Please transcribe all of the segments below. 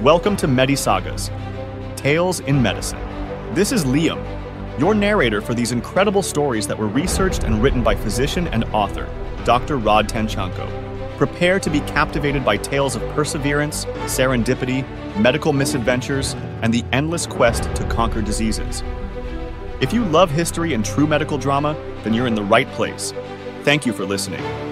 Welcome to Medisagas, Tales in Medicine. This is Liam, your narrator for these incredible stories that were researched and written by physician and author, Dr. Rod Tanchanco. Prepare to be captivated by tales of perseverance, serendipity, medical misadventures, and the endless quest to conquer diseases. If you love history and true medical drama, then you're in the right place. Thank you for listening.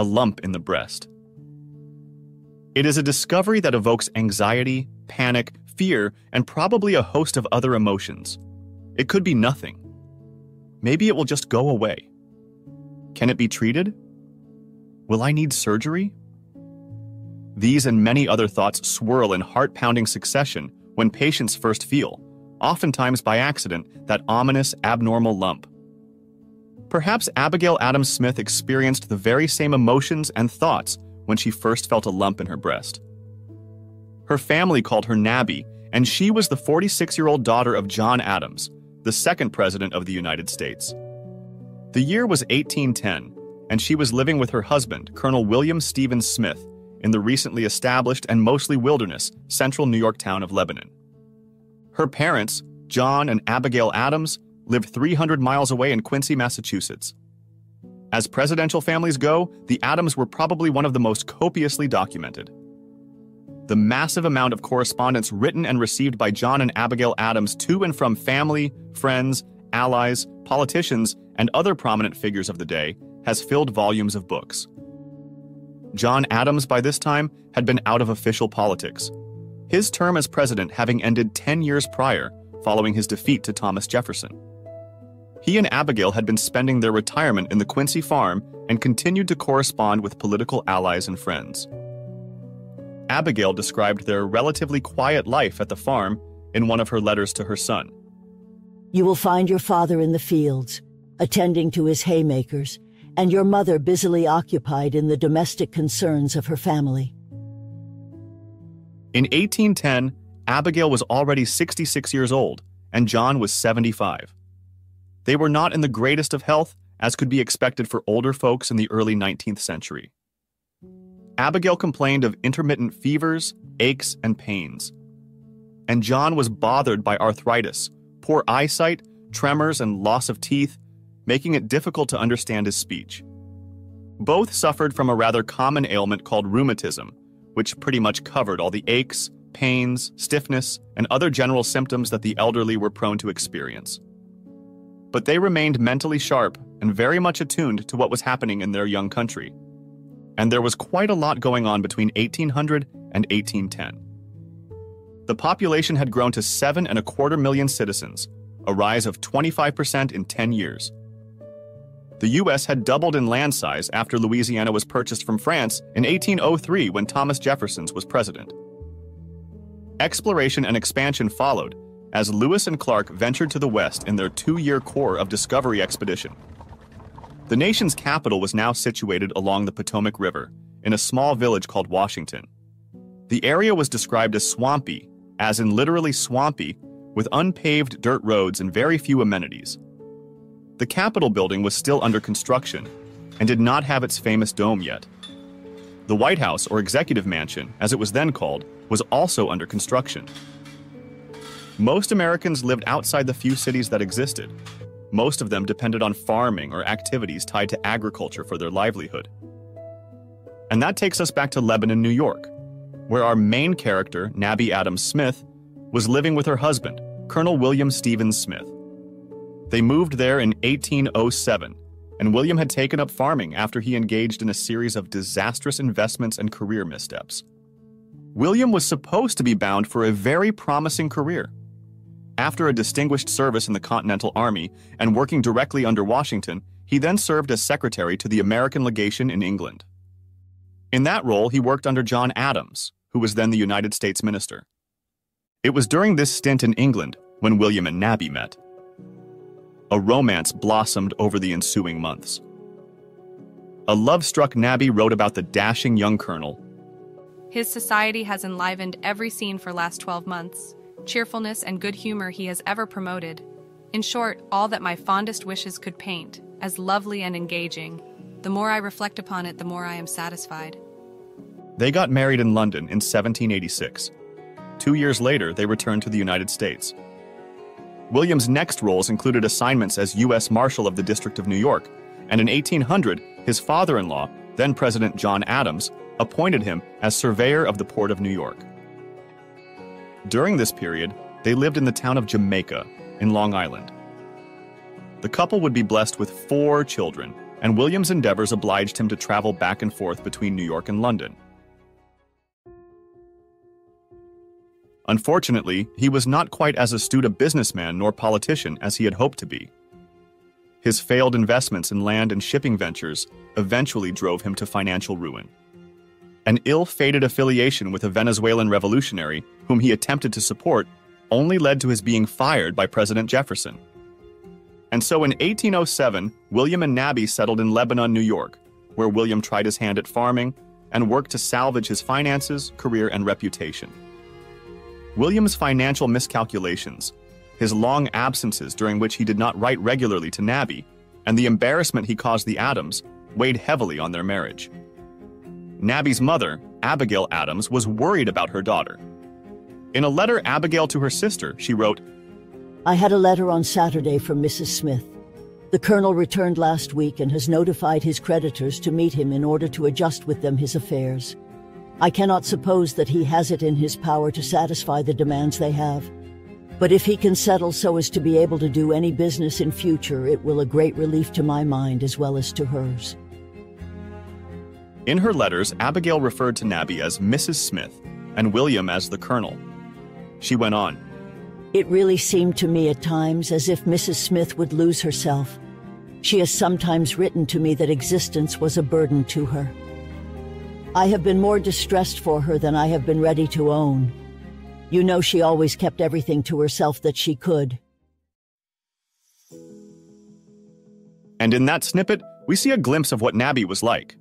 A lump in the breast. It is a discovery that evokes anxiety, panic, fear, and probably a host of other emotions. It could be nothing. Maybe it will just go away. Can it be treated? Will I need surgery? These and many other thoughts swirl in heart pounding succession when patients first feel, oftentimes by accident, that ominous abnormal lump. Perhaps Abigail Adams Smith experienced the very same emotions and thoughts when she first felt a lump in her breast. Her family called her Nabby, and she was the 46 year old daughter of John Adams, the second president of the United States. The year was 1810, and she was living with her husband, Colonel William Stephens Smith, in the recently established and mostly wilderness central New York town of Lebanon. Her parents, John and Abigail Adams, lived 300 miles away in Quincy, Massachusetts. As presidential families go, the Adams were probably one of the most copiously documented. The massive amount of correspondence written and received by John and Abigail Adams to and from family, friends, allies, politicians, and other prominent figures of the day has filled volumes of books. John Adams, by this time, had been out of official politics, his term as president having ended 10 years prior, following his defeat to Thomas Jefferson. He and Abigail had been spending their retirement in the Quincy farm and continued to correspond with political allies and friends. Abigail described their relatively quiet life at the farm in one of her letters to her son. You will find your father in the fields, attending to his haymakers, and your mother busily occupied in the domestic concerns of her family. In 1810, Abigail was already 66 years old, and John was 75. They were not in the greatest of health, as could be expected for older folks in the early 19th century. Abigail complained of intermittent fevers, aches, and pains. And John was bothered by arthritis, poor eyesight, tremors, and loss of teeth, making it difficult to understand his speech. Both suffered from a rather common ailment called rheumatism, which pretty much covered all the aches, pains, stiffness, and other general symptoms that the elderly were prone to experience. But they remained mentally sharp and very much attuned to what was happening in their young country. And there was quite a lot going on between 1800 and 1810. The population had grown to seven and a quarter million citizens, a rise of 25% in 10 years. The U.S. had doubled in land size after Louisiana was purchased from France in 1803 when Thomas Jefferson was president. Exploration and expansion followed as Lewis and Clark ventured to the west in their two year Corps of Discovery expedition. The nation's capital was now situated along the Potomac River, in a small village called Washington. The area was described as swampy, as in literally swampy, with unpaved dirt roads and very few amenities. The Capitol building was still under construction and did not have its famous dome yet. The White House, or Executive Mansion, as it was then called, was also under construction. Most Americans lived outside the few cities that existed. Most of them depended on farming or activities tied to agriculture for their livelihood. And that takes us back to Lebanon, New York, where our main character, Nabby Adams Smith, was living with her husband, Colonel William Stephens Smith. They moved there in 1807, and William had taken up farming after he engaged in a series of disastrous investments and career missteps. William was supposed to be bound for a very promising career. After a distinguished service in the Continental Army and working directly under Washington, he then served as secretary to the American legation in England. In that role, he worked under John Adams, who was then the United States minister. It was during this stint in England when William and Nabby met. A romance blossomed over the ensuing months. A love struck Nabby wrote about the dashing young colonel. His society has enlivened every scene for last 12 months. Cheerfulness, and good humor he has ever promoted. In short, all that my fondest wishes could paint, as lovely and engaging. The more I reflect upon it, the more I am satisfied. They got married in London in 1786. Two years later, they returned to the United States. William's next roles included assignments as U.S. Marshal of the District of New York, and in 1800, his father in law, then President John Adams, appointed him as Surveyor of the Port of New York. During this period, they lived in the town of Jamaica, in Long Island. The couple would be blessed with four children, and William's endeavors obliged him to travel back and forth between New York and London. Unfortunately, he was not quite as astute a businessman nor politician as he had hoped to be. His failed investments in land and shipping ventures eventually drove him to financial ruin. An ill fated affiliation with a Venezuelan revolutionary, whom he attempted to support, only led to his being fired by President Jefferson. And so in 1807, William and Nabby settled in Lebanon, New York, where William tried his hand at farming and worked to salvage his finances, career, and reputation. William's financial miscalculations, his long absences during which he did not write regularly to Nabby, and the embarrassment he caused the Adams weighed heavily on their marriage. Nabby's mother, Abigail Adams, was worried about her daughter. In a letter Abigail to her sister, she wrote, I had a letter on Saturday from Mrs. Smith. The colonel returned last week and has notified his creditors to meet him in order to adjust with them his affairs. I cannot suppose that he has it in his power to satisfy the demands they have. But if he can settle so as to be able to do any business in future, it will a great relief to my mind as well as to hers. In her letters, Abigail referred to Nabby as Mrs. Smith and William as the Colonel. She went on, It really seemed to me at times as if Mrs. Smith would lose herself. She has sometimes written to me that existence was a burden to her. I have been more distressed for her than I have been ready to own. You know she always kept everything to herself that she could. And in that snippet, we see a glimpse of what Nabby was like.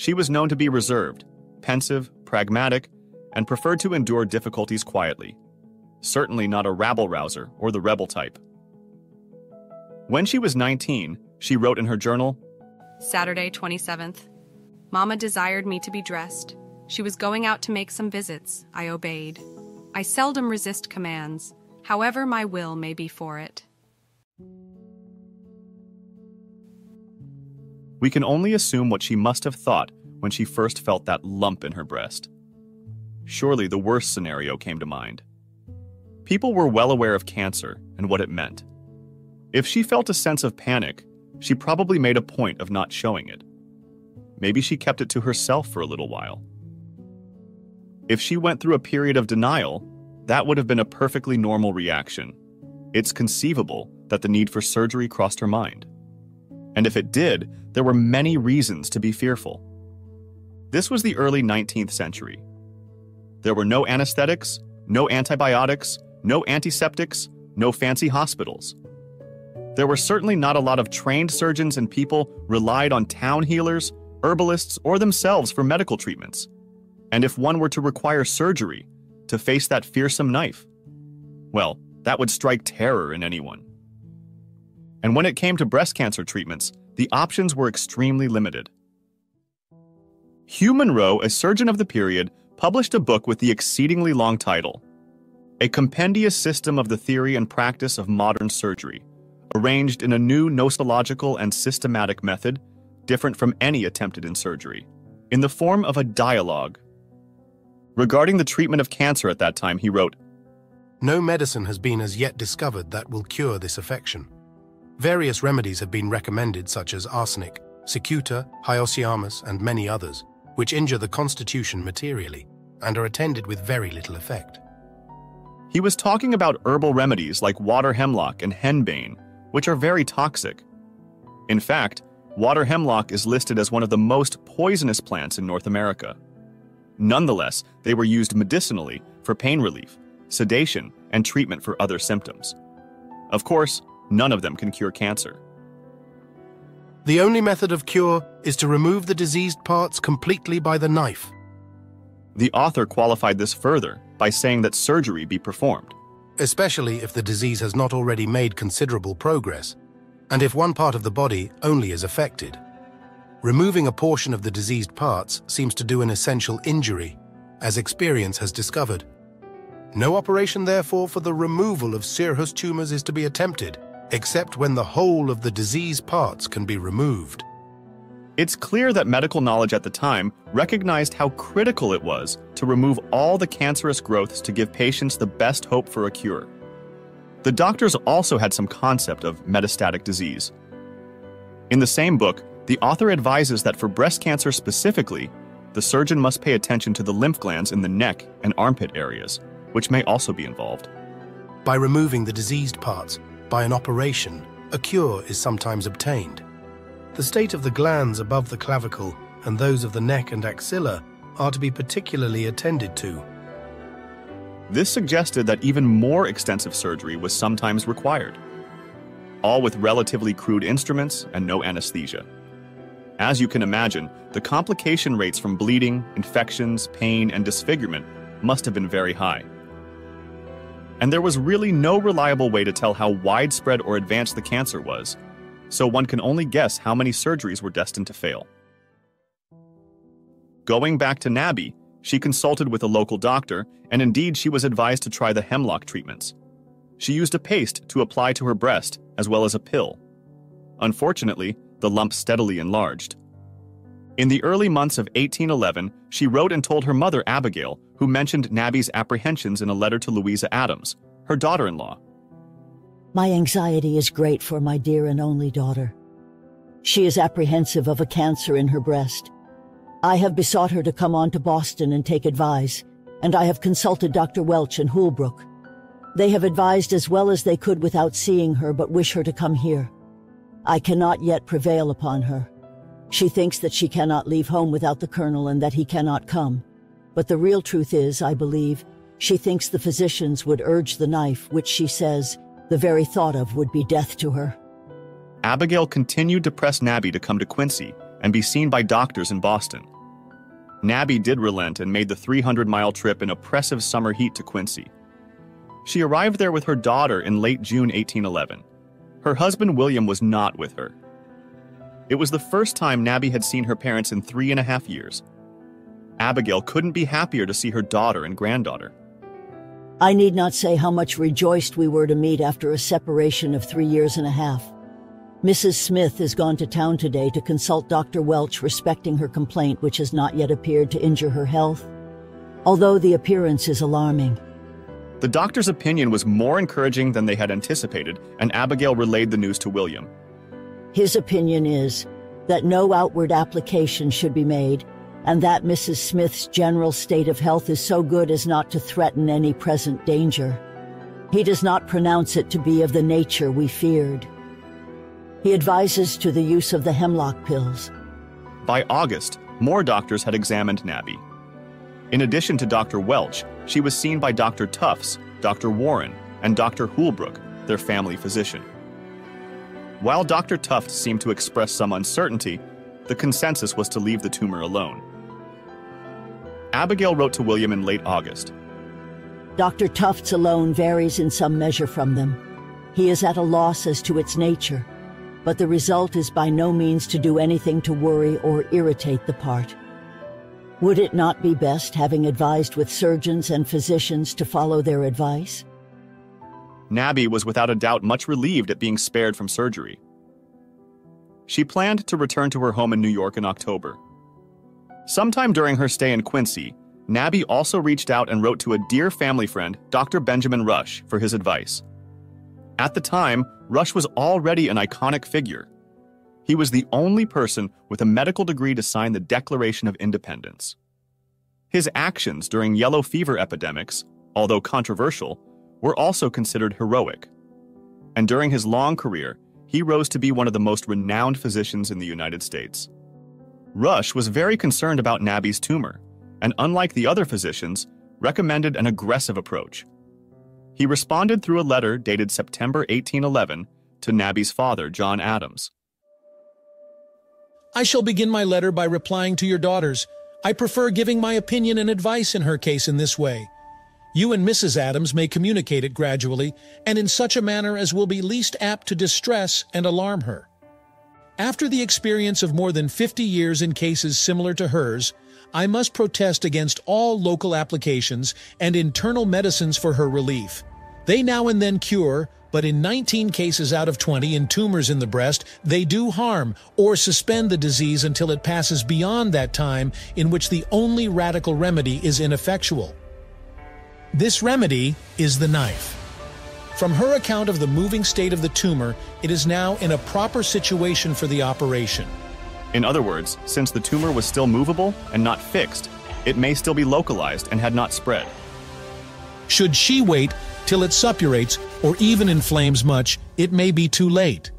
She was known to be reserved, pensive, pragmatic, and preferred to endure difficulties quietly. Certainly not a rabble rouser or the rebel type. When she was 19, she wrote in her journal Saturday, 27th. Mama desired me to be dressed. She was going out to make some visits. I obeyed. I seldom resist commands, however, my will may be for it. We can only assume what she must have thought when she first felt that lump in her breast. Surely the worst scenario came to mind. People were well aware of cancer and what it meant. If she felt a sense of panic, she probably made a point of not showing it. Maybe she kept it to herself for a little while. If she went through a period of denial, that would have been a perfectly normal reaction. It's conceivable that the need for surgery crossed her mind. And if it did, there were many reasons to be fearful. This was the early 19th century. There were no anesthetics, no antibiotics, no antiseptics, no fancy hospitals. There were certainly not a lot of trained surgeons, and people relied on town healers herbalists, or themselves for medical treatments. And if one were to require surgery to face that fearsome knife, well, that would strike terror in anyone. And when it came to breast cancer treatments, the options were extremely limited. Hugh Munro, a surgeon of the period, published a book with the exceedingly long title A Compendious System of the Theory and Practice of Modern Surgery, arranged in a new nosological and systematic method different from any attempted in surgery, in the form of a dialogue. Regarding the treatment of cancer at that time, he wrote No medicine has been as yet discovered that will cure this affection. Various remedies have been recommended, such as arsenic, cicuta, hyoscyamus, and many others, which injure the constitution materially and are attended with very little effect. He was talking about herbal remedies like water hemlock and henbane, which are very toxic. In fact, water hemlock is listed as one of the most poisonous plants in North America. Nonetheless, they were used medicinally for pain relief, sedation, and treatment for other symptoms. Of course, none of them can cure cancer. The only method of cure is to remove the diseased parts completely by the knife. The author qualified this further by saying that surgery be performed. especially if the disease has not already made considerable progress, and if one part of the body only is affected. Removing a portion of the diseased parts seems to do an essential injury, as experience has discovered. No operation, therefore, for the removal of serous tumors is to be attempted, except when the whole of the diseased parts can be removed. It's clear that medical knowledge at the time recognized how critical it was to remove all the cancerous growths to give patients the best hope for a cure. The doctors also had some concept of metastatic disease. In the same book, the author advises that for breast cancer specifically, the surgeon must pay attention to the lymph glands in the neck and armpit areas, which may also be involved. By removing the diseased parts, by an operation, a cure is sometimes obtained. The state of the glands above the clavicle and those of the neck and axilla are to be particularly attended to. This suggested that even more extensive surgery was sometimes required, all with relatively crude instruments and no anesthesia. As you can imagine, the complication rates from bleeding, infections, pain, and disfigurement must have been very high. And there was really no reliable way to tell how widespread or advanced the cancer was, so one can only guess how many surgeries were destined to fail. Going back to Nabby, she consulted with a local doctor, and indeed she was advised to try the hemlock treatments. She used a paste to apply to her breast, as well as a pill. Unfortunately, the lump steadily enlarged. In the early months of 1811, she wrote and told her mother, Abigail, who mentioned Nabby's apprehensions in a letter to Louisa Adams, her daughter in law. My anxiety is great for my dear and only daughter. She is apprehensive of a cancer in her breast. I have besought her to come on to Boston and take advice, and I have consulted Dr. Welch and Holbrook. They have advised as well as they could without seeing her, but wish her to come here. I cannot yet prevail upon her. She thinks that she cannot leave home without the colonel and that he cannot come. But the real truth is, I believe, she thinks the physicians would urge the knife, which she says the very thought of would be death to her. Abigail continued to press Nabby to come to Quincy and be seen by doctors in Boston. Nabby did relent and made the 300 mile trip in oppressive summer heat to Quincy. She arrived there with her daughter in late June 1811. Her husband William was not with her. It was the first time Nabby had seen her parents in three and a half years. Abigail couldn't be happier to see her daughter and granddaughter. I need not say how much rejoiced we were to meet after a separation of three years and a half. Mrs. Smith has gone to town today to consult Dr. Welch respecting her complaint, which has not yet appeared to injure her health, although the appearance is alarming. The doctor's opinion was more encouraging than they had anticipated, and Abigail relayed the news to William. His opinion is that no outward application should be made and that Mrs. Smith's general state of health is so good as not to threaten any present danger. He does not pronounce it to be of the nature we feared. He advises to the use of the hemlock pills. By August, more doctors had examined Nabby. In addition to Dr. Welch, she was seen by Dr. Tufts, Dr. Warren, and Dr. Holbrook, their family physician. While Dr. Tuft seemed to express some uncertainty, the consensus was to leave the tumor alone. Abigail wrote to William in late August. Dr. Tufts alone varies in some measure from them. He is at a loss as to its nature, but the result is by no means to do anything to worry or irritate the part. Would it not be best, having advised with surgeons and physicians, to follow their advice? Nabby was without a doubt much relieved at being spared from surgery. She planned to return to her home in New York in October. Sometime during her stay in Quincy, Nabby also reached out and wrote to a dear family friend, Dr. Benjamin Rush, for his advice. At the time, Rush was already an iconic figure. He was the only person with a medical degree to sign the Declaration of Independence. His actions during yellow fever epidemics, although controversial, were also considered heroic. And during his long career, he rose to be one of the most renowned physicians in the United States. Rush was very concerned about Nabby's tumor, and unlike the other physicians, recommended an aggressive approach. He responded through a letter dated September 1811 to Nabby's father, John Adams. I shall begin my letter by replying to your daughters. I prefer giving my opinion and advice in her case in this way. You and Mrs. Adams may communicate it gradually and in such a manner as will be least apt to distress and alarm her. After the experience of more than 50 years in cases similar to hers, I must protest against all local applications and internal medicines for her relief. They now and then cure, but in 19 cases out of 20 in tumors in the breast, they do harm or suspend the disease until it passes beyond that time in which the only radical remedy is ineffectual. This remedy is the knife. From her account of the moving state of the tumor, it is now in a proper situation for the operation. In other words, since the tumor was still movable and not fixed, it may still be localized and had not spread. Should she wait till it suppurates or even inflames much, it may be too late.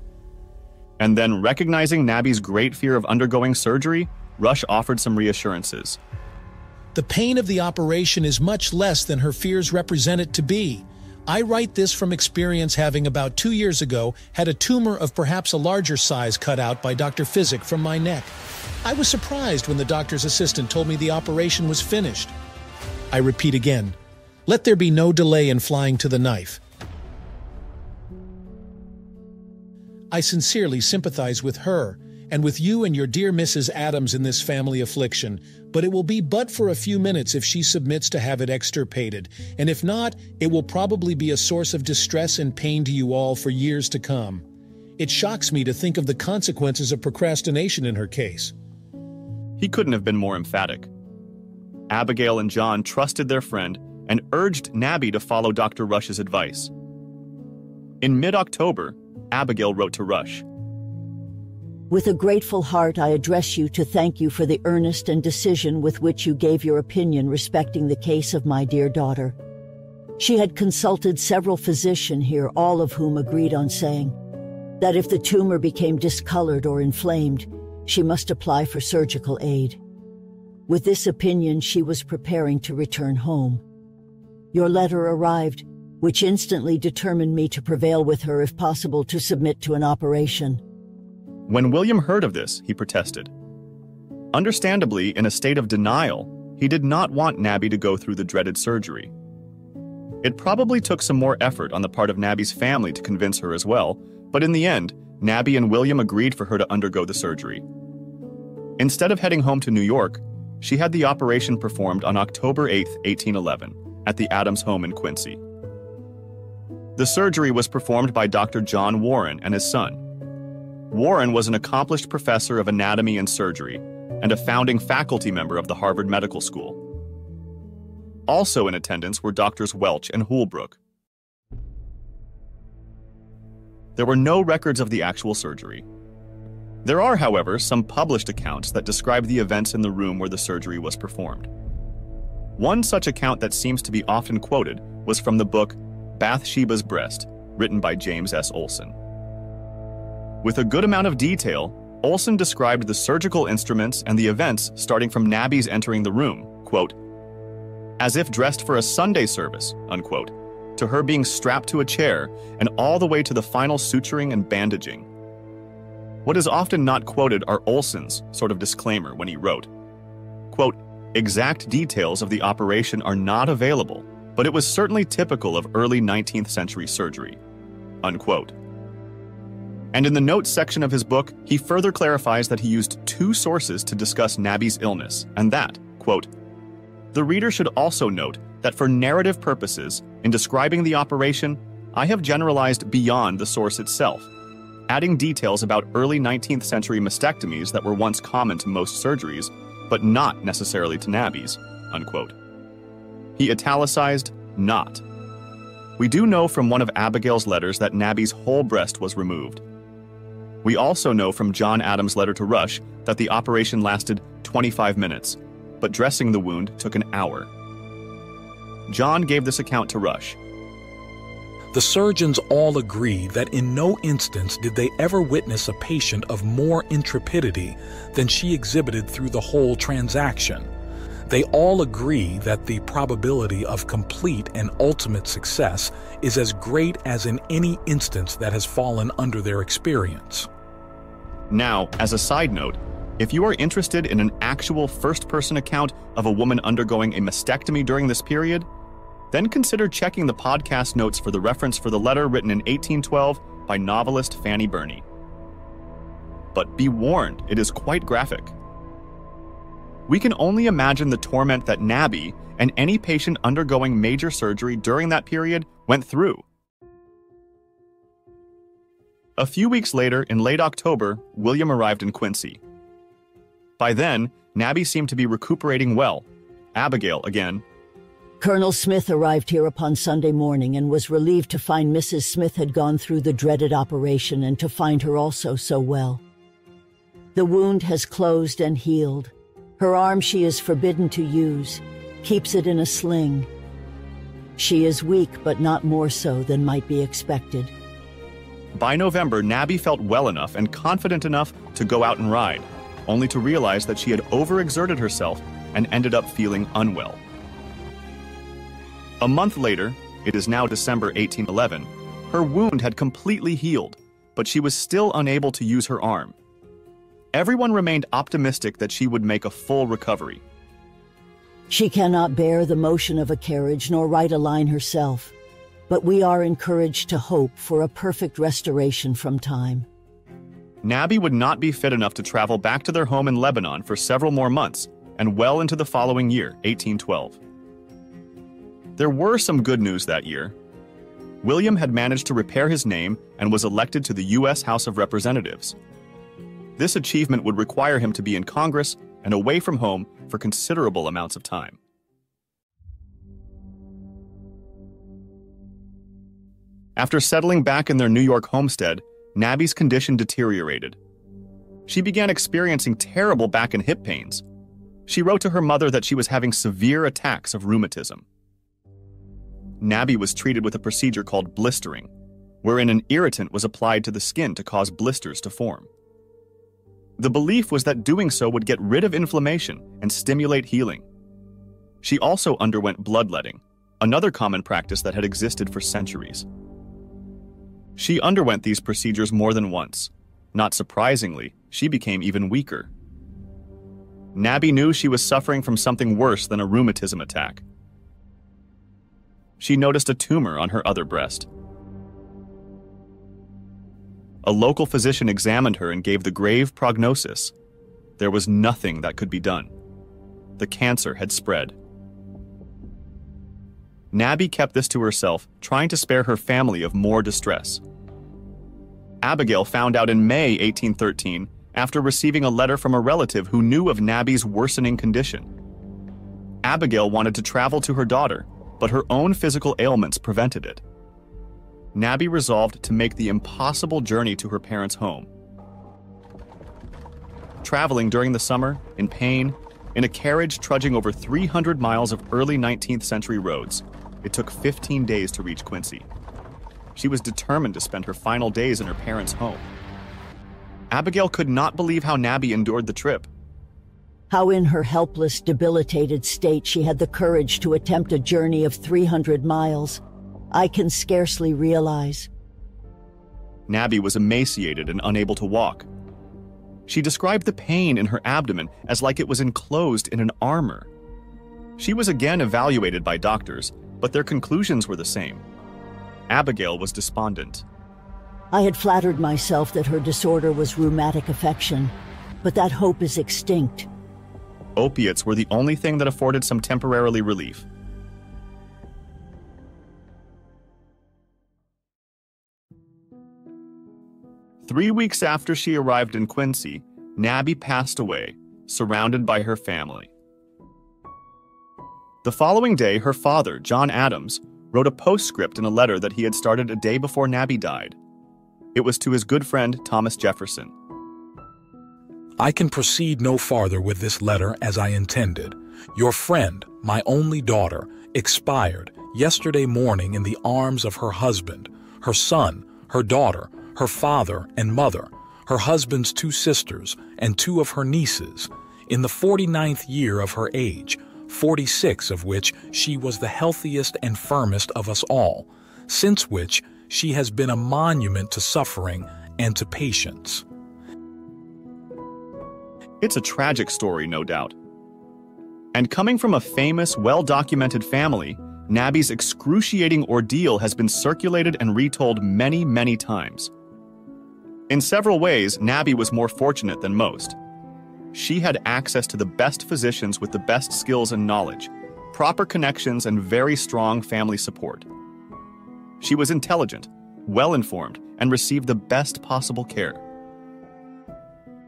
And then, recognizing Nabby's great fear of undergoing surgery, Rush offered some reassurances. The pain of the operation is much less than her fears represent it to be. I write this from experience having about two years ago had a tumor of perhaps a larger size cut out by Dr. Physick from my neck. I was surprised when the doctor's assistant told me the operation was finished. I repeat again, let there be no delay in flying to the knife. I sincerely sympathize with her and with you and your dear Mrs. Adams in this family affliction, but it will be but for a few minutes if she submits to have it extirpated, and if not, it will probably be a source of distress and pain to you all for years to come. It shocks me to think of the consequences of procrastination in her case. He couldn't have been more emphatic. Abigail and John trusted their friend and urged Nabby to follow Dr. Rush's advice. In mid October, Abigail wrote to Rush with a grateful heart, I address you to thank you for the earnest and decision with which you gave your opinion respecting the case of my dear daughter. She had consulted several physicians here, all of whom agreed on saying that if the tumor became discolored or inflamed, she must apply for surgical aid. With this opinion, she was preparing to return home. Your letter arrived, which instantly determined me to prevail with her if possible to submit to an operation. When William heard of this, he protested. Understandably, in a state of denial, he did not want Nabby to go through the dreaded surgery. It probably took some more effort on the part of Nabby's family to convince her as well, but in the end, Nabby and William agreed for her to undergo the surgery. Instead of heading home to New York, she had the operation performed on October 8, 1811, at the Adams home in Quincy. The surgery was performed by Dr. John Warren and his son, Warren was an accomplished professor of anatomy and surgery and a founding faculty member of the Harvard Medical School. Also in attendance were doctors Welch and Holbrook. There were no records of the actual surgery. There are, however, some published accounts that describe the events in the room where the surgery was performed. One such account that seems to be often quoted was from the book Bathsheba's Breast, written by James S. Olson. With a good amount of detail, Olson described the surgical instruments and the events starting from Nabby's entering the room, quote, as if dressed for a Sunday service, unquote, to her being strapped to a chair, and all the way to the final suturing and bandaging. What is often not quoted are Olson's sort of disclaimer when he wrote, quote, exact details of the operation are not available, but it was certainly typical of early 19th century surgery, unquote. And in the notes section of his book, he further clarifies that he used two sources to discuss Nabby's illness, and that, quote, the reader should also note that for narrative purposes, in describing the operation, I have generalized beyond the source itself, adding details about early 19th century mastectomies that were once common to most surgeries, but not necessarily to Nabby's, unquote. He italicized not. We do know from one of Abigail's letters that Nabby's whole breast was removed, we also know from John Adams' letter to Rush that the operation lasted 25 minutes, but dressing the wound took an hour. John gave this account to Rush. The surgeons all agree that in no instance did they ever witness a patient of more intrepidity than she exhibited through the whole transaction. They all agree that the probability of complete and ultimate success is as great as in any instance that has fallen under their experience. Now, as a side note, if you are interested in an actual first person account of a woman undergoing a mastectomy during this period, then consider checking the podcast notes for the reference for the letter written in 1812 by novelist Fanny Burney. But be warned, it is quite graphic. We can only imagine the torment that Nabby and any patient undergoing major surgery during that period went through. A few weeks later, in late October, William arrived in Quincy. By then, Nabby seemed to be recuperating well. Abigail, again, Colonel Smith arrived here upon Sunday morning and was relieved to find Mrs. Smith had gone through the dreaded operation and to find her also so well. The wound has closed and healed. Her arm she is forbidden to use, keeps it in a sling. She is weak, but not more so than might be expected. By November, Nabby felt well enough and confident enough to go out and ride, only to realize that she had overexerted herself and ended up feeling unwell. A month later, it is now December 1811, her wound had completely healed, but she was still unable to use her arm. Everyone remained optimistic that she would make a full recovery. She cannot bear the motion of a carriage nor write a line herself, but we are encouraged to hope for a perfect restoration from time. Nabby would not be fit enough to travel back to their home in Lebanon for several more months and well into the following year, 1812. There were some good news that year. William had managed to repair his name and was elected to the U.S. House of Representatives. This achievement would require him to be in Congress and away from home for considerable amounts of time. After settling back in their New York homestead, Nabby's condition deteriorated. She began experiencing terrible back and hip pains. She wrote to her mother that she was having severe attacks of rheumatism. Nabby was treated with a procedure called blistering, wherein an irritant was applied to the skin to cause blisters to form. The belief was that doing so would get rid of inflammation and stimulate healing. She also underwent bloodletting, another common practice that had existed for centuries. She underwent these procedures more than once. Not surprisingly, she became even weaker. Nabby knew she was suffering from something worse than a rheumatism attack she noticed a tumor on her other breast. A local physician examined her and gave the grave prognosis. There was nothing that could be done. The cancer had spread. Nabby kept this to herself, trying to spare her family of more distress. Abigail found out in May 1813 after receiving a letter from a relative who knew of Nabby's worsening condition. Abigail wanted to travel to her daughter, but her own physical ailments prevented it. Nabby resolved to make the impossible journey to her parents' home. Traveling during the summer, in pain, in a carriage trudging over 300 miles of early 19th century roads, it took 15 days to reach Quincy. She was determined to spend her final days in her parents' home. Abigail could not believe how Nabby endured the trip. How in her helpless, debilitated state she had the courage to attempt a journey of 300 miles, I can scarcely realize. Nabby was emaciated and unable to walk. She described the pain in her abdomen as like it was enclosed in an armor. She was again evaluated by doctors, but their conclusions were the same. Abigail was despondent. I had flattered myself that her disorder was rheumatic affection, but that hope is extinct. Opiates were the only thing that afforded some temporarily relief. Three weeks after she arrived in Quincy, Nabby passed away, surrounded by her family. The following day, her father, John Adams, wrote a postscript in a letter that he had started a day before Nabby died. It was to his good friend Thomas Jefferson. I can proceed no farther with this letter as I intended. Your friend, my only daughter, expired yesterday morning in the arms of her husband, her son, her daughter, her father and mother, her husband's two sisters, and two of her nieces, in the 49th year of her age, 46 of which she was the healthiest and firmest of us all, since which she has been a monument to suffering and to patience. It's a tragic story, no doubt. And coming from a famous, well documented family, Nabby's excruciating ordeal has been circulated and retold many, many times. In several ways, Nabby was more fortunate than most. She had access to the best physicians with the best skills and knowledge, proper connections, and very strong family support. She was intelligent, well informed, and received the best possible care.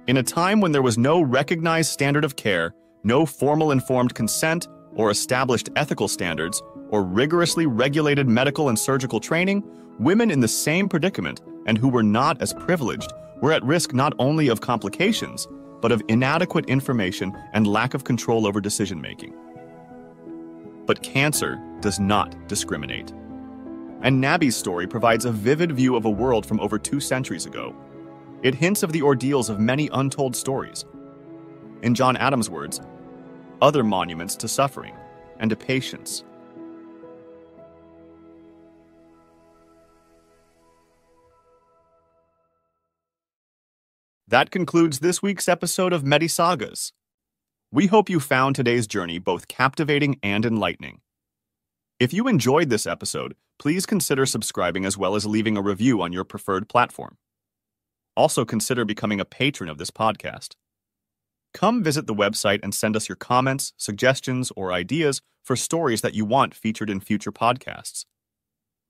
In a time when there was no recognized standard of care, no formal informed consent, or established ethical standards, or rigorously regulated medical and surgical training, women in the same predicament and who were not as privileged were at risk not only of complications, but of inadequate information and lack of control over decision making. But cancer does not discriminate. And Nabby's story provides a vivid view of a world from over two centuries ago. It hints of the ordeals of many untold stories. In John Adams' words, other monuments to suffering and to patience. That concludes this week's episode of Medisagas. We hope you found today's journey both captivating and enlightening. If you enjoyed this episode, please consider subscribing as well as leaving a review on your preferred platform. Also, consider becoming a patron of this podcast. Come visit the website and send us your comments, suggestions, or ideas for stories that you want featured in future podcasts.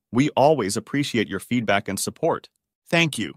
We always appreciate your feedback and support. Thank you.